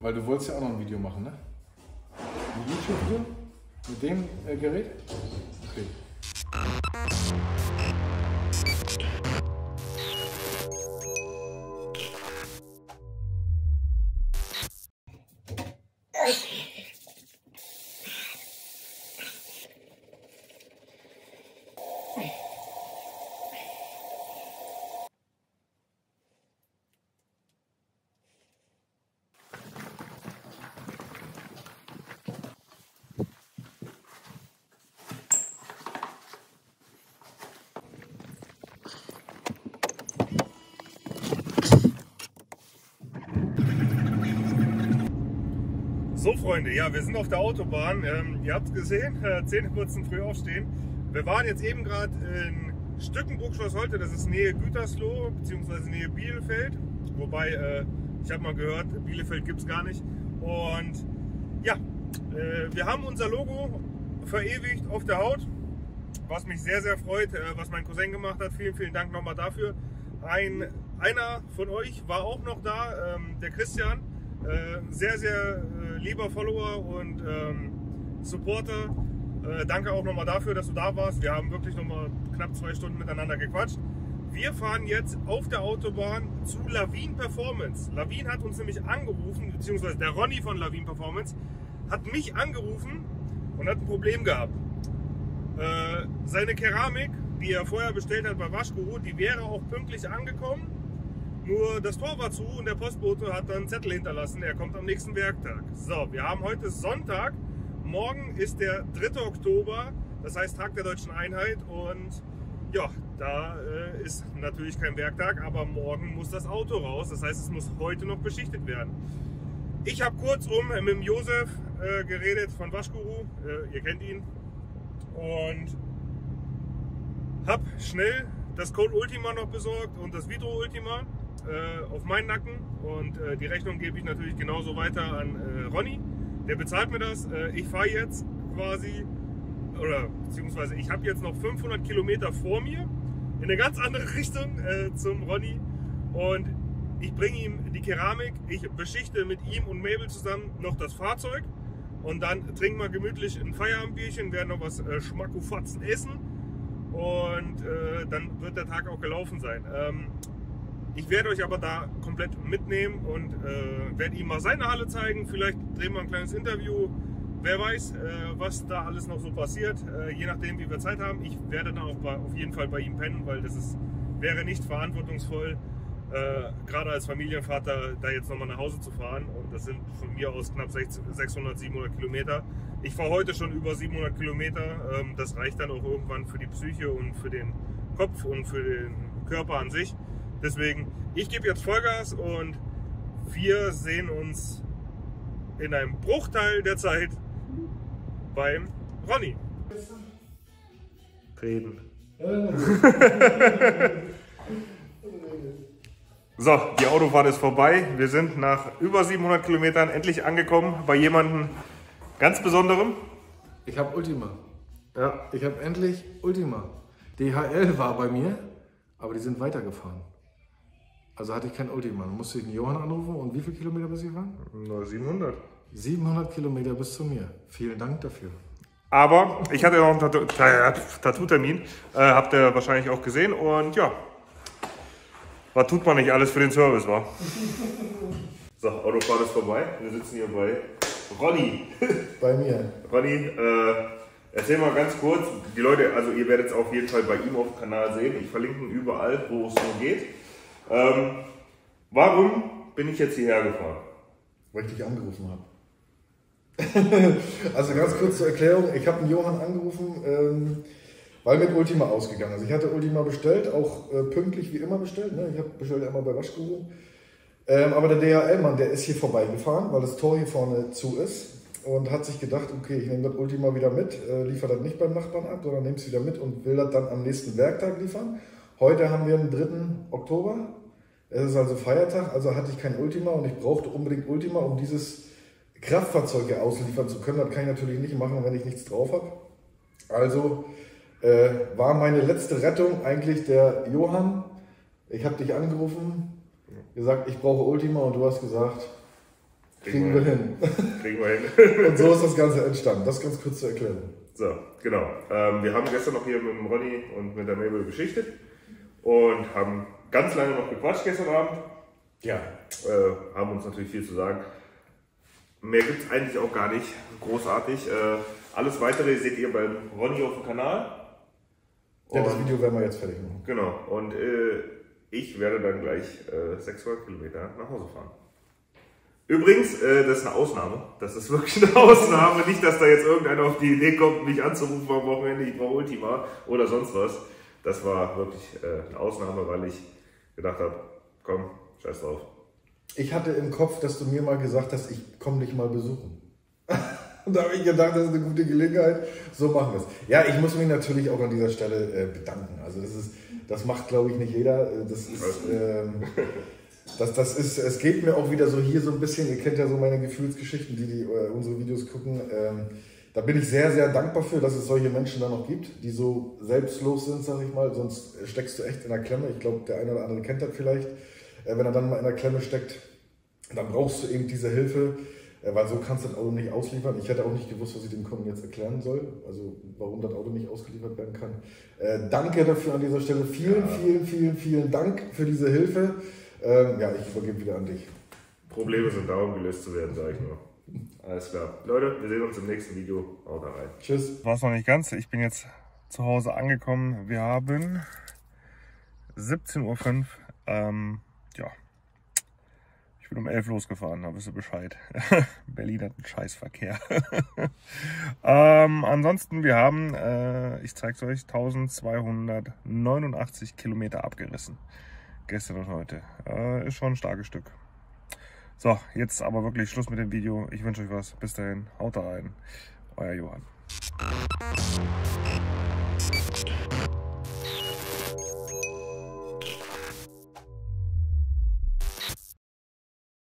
Weil du wolltest ja auch noch ein Video machen, ne? Ein YouTube-Video? Mit dem äh, Gerät? Okay. So Freunde, ja, wir sind auf der Autobahn. Ähm, ihr habt es gesehen, äh, Zähneputzen, früh aufstehen. Wir waren jetzt eben gerade in Stückenburg Schloss Holte, das ist Nähe Gütersloh bzw. Nähe Bielefeld. Wobei, äh, ich habe mal gehört, Bielefeld gibt es gar nicht. Und ja, äh, wir haben unser Logo verewigt auf der Haut, was mich sehr, sehr freut, äh, was mein Cousin gemacht hat. Vielen, vielen Dank nochmal dafür. Ein, einer von euch war auch noch da, ähm, der Christian. Äh, sehr, sehr äh, lieber Follower und ähm, Supporter. Äh, danke auch nochmal dafür, dass du da warst. Wir haben wirklich nochmal knapp zwei Stunden miteinander gequatscht. Wir fahren jetzt auf der Autobahn zu Lavin Performance. Lavin hat uns nämlich angerufen, beziehungsweise der Ronny von Lavin Performance hat mich angerufen und hat ein Problem gehabt. Äh, seine Keramik, die er vorher bestellt hat bei Waschguru, die wäre auch pünktlich angekommen. Nur das Tor war zu und der Postbote hat dann einen Zettel hinterlassen, er kommt am nächsten Werktag. So, wir haben heute Sonntag, morgen ist der 3. Oktober, das heißt Tag der Deutschen Einheit und ja, da äh, ist natürlich kein Werktag, aber morgen muss das Auto raus, das heißt es muss heute noch beschichtet werden. Ich habe kurzum mit dem Josef äh, geredet von Waschguru, äh, ihr kennt ihn, und habe schnell das Code Ultima noch besorgt und das Vitro Ultima äh, auf meinen Nacken und äh, die Rechnung gebe ich natürlich genauso weiter an äh, Ronny. Der bezahlt mir das. Äh, ich fahre jetzt quasi, oder beziehungsweise ich habe jetzt noch 500 Kilometer vor mir in eine ganz andere Richtung äh, zum Ronny und ich bringe ihm die Keramik, ich beschichte mit ihm und Mabel zusammen noch das Fahrzeug und dann trinken wir gemütlich ein Feierabendbierchen, werden noch was äh, Schmackofatzen essen und äh, dann wird der Tag auch gelaufen sein. Ähm, ich werde euch aber da komplett mitnehmen und äh, werde ihm mal seine Halle zeigen. Vielleicht drehen wir ein kleines Interview. Wer weiß, äh, was da alles noch so passiert, äh, je nachdem, wie wir Zeit haben. Ich werde dann auch bei, auf jeden Fall bei ihm pennen, weil das ist, wäre nicht verantwortungsvoll, äh, gerade als Familienvater da jetzt nochmal nach Hause zu fahren. Und das sind von mir aus knapp 600, 700 Kilometer. Ich fahre heute schon über 700 Kilometer. Ähm, das reicht dann auch irgendwann für die Psyche und für den Kopf und für den Körper an sich. Deswegen, ich gebe jetzt Vollgas und wir sehen uns in einem Bruchteil der Zeit beim Ronny. Reden. so, die Autofahrt ist vorbei. Wir sind nach über 700 Kilometern endlich angekommen bei jemandem ganz Besonderem. Ich habe Ultima. Ja, Ich habe endlich Ultima. DHL war bei mir, aber die sind weitergefahren. Also hatte ich kein Ultima. Dann musste ich den Johann anrufen und wie viele Kilometer bis ich fahren? nur 700. 700 Kilometer bis zu mir. Vielen Dank dafür. Aber ich hatte noch einen Tattoo- Tattoo-Termin, äh, habt ihr wahrscheinlich auch gesehen. Und ja, was tut man nicht alles für den Service, wa? So, Autofahrt ist vorbei. Wir sitzen hier bei Ronny. Bei mir. Ronny, äh, erzähl mal ganz kurz, die Leute, also ihr werdet es auf jeden Fall bei ihm auf dem Kanal sehen. Ich verlinke ihn überall, wo es nur geht. Ähm, warum bin ich jetzt hierher gefahren? Weil ich dich angerufen habe. also ganz kurz zur Erklärung, ich habe den Johann angerufen, ähm, weil mit Ultima ausgegangen ist. Ich hatte Ultima bestellt, auch äh, pünktlich wie immer bestellt. Ne? Ich habe bestellt einmal bei Waschguru. Ähm, aber der DHL-Mann, der ist hier vorbeigefahren, weil das Tor hier vorne zu ist und hat sich gedacht, okay, ich nehme das Ultima wieder mit, äh, liefere das nicht beim Nachbarn ab, sondern nehme es wieder mit und will das dann am nächsten Werktag liefern. Heute haben wir den 3. Oktober. Es ist also Feiertag, also hatte ich kein Ultima und ich brauchte unbedingt Ultima, um dieses Kraftfahrzeug hier ausliefern zu können. Das kann ich natürlich nicht machen, wenn ich nichts drauf habe. Also äh, war meine letzte Rettung eigentlich der Johann. Ich habe dich angerufen, gesagt, ich brauche Ultima und du hast gesagt, Kriegen wir hin. Kriegen wir hin. Und so ist das Ganze entstanden. Das ganz kurz zu erklären. So, genau. Ähm, wir haben gestern noch hier mit dem Ronny und mit der Mabel geschichtet und haben ganz lange noch gequatscht gestern Abend. Ja. Äh, haben uns natürlich viel zu sagen. Mehr gibt es eigentlich auch gar nicht. Großartig. Äh, alles weitere seht ihr beim Ronny auf dem Kanal. Ja, das Und- Video werden wir jetzt fertig machen. Genau. Und äh, ich werde dann gleich äh, 600 Kilometer nach Hause fahren. Übrigens, äh, das ist eine Ausnahme. Das ist wirklich eine Ausnahme. Nicht, dass da jetzt irgendeiner auf die Idee kommt, mich anzurufen am Wochenende, ich brauche Ultima oder sonst was. Das war wirklich äh, eine Ausnahme, weil ich gedacht habe, komm, scheiß drauf. Ich hatte im Kopf, dass du mir mal gesagt hast, ich komme dich mal besuchen. Und da habe ich gedacht, das ist eine gute Gelegenheit. So machen wir es. Ja, ich muss mich natürlich auch an dieser Stelle äh, bedanken. Also das ist, das macht, glaube ich, nicht jeder. Äh, Das ist, ähm, das, das ist, es geht mir auch wieder so hier so ein bisschen. Ihr kennt ja so meine Gefühlsgeschichten, die, die äh, unsere Videos gucken. Ähm, da bin ich sehr, sehr dankbar für, dass es solche Menschen da noch gibt, die so selbstlos sind, sag ich mal. Sonst steckst du echt in der Klemme. Ich glaube, der eine oder andere kennt das vielleicht. Äh, wenn er dann mal in der Klemme steckt, dann brauchst du eben diese Hilfe, äh, weil so kannst du das Auto nicht ausliefern. Ich hätte auch nicht gewusst, was ich dem Kunden jetzt erklären soll, also warum das Auto nicht ausgeliefert werden kann. Äh, danke dafür an dieser Stelle. Vielen, vielen, vielen, vielen Dank für diese Hilfe. Ähm, ja, ich übergebe wieder an dich. Probleme sind da, um gelöst zu werden, sage ich nur. Alles klar. Leute, wir sehen uns im nächsten Video. Haut rein. Tschüss. War es noch nicht ganz. Ich bin jetzt zu Hause angekommen. Wir haben 17.05 Uhr. Ähm, ja. Ich bin um 11 losgefahren, da wisst ihr Bescheid. Berlin hat einen Scheißverkehr. ähm, ansonsten, wir haben, äh, ich zeig's euch, 1289 Kilometer abgerissen. Gestern und heute. Äh, ist schon ein starkes Stück. So, jetzt aber wirklich Schluss mit dem Video. Ich wünsche euch was. Bis dahin, haut rein. Euer Johann.